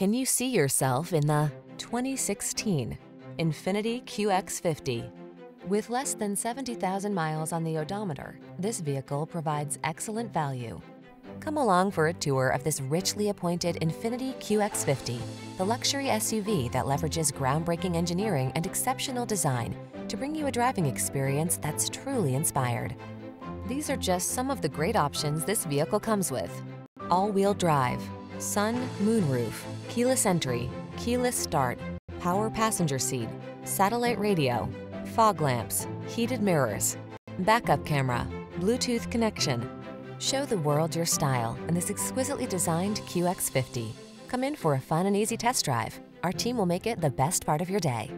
Can you see yourself in the 2016 Infiniti QX50? With less than 70,000 miles on the odometer, this vehicle provides excellent value. Come along for a tour of this richly appointed Infiniti QX50, the luxury SUV that leverages groundbreaking engineering and exceptional design to bring you a driving experience that's truly inspired. These are just some of the great options this vehicle comes with. All-wheel drive, sun, moonroof, keyless entry, keyless start, power passenger seat, satellite radio, fog lamps, heated mirrors, backup camera, Bluetooth connection. Show the world your style in this exquisitely designed QX50. Come in for a fun and easy test drive. Our team will make it the best part of your day.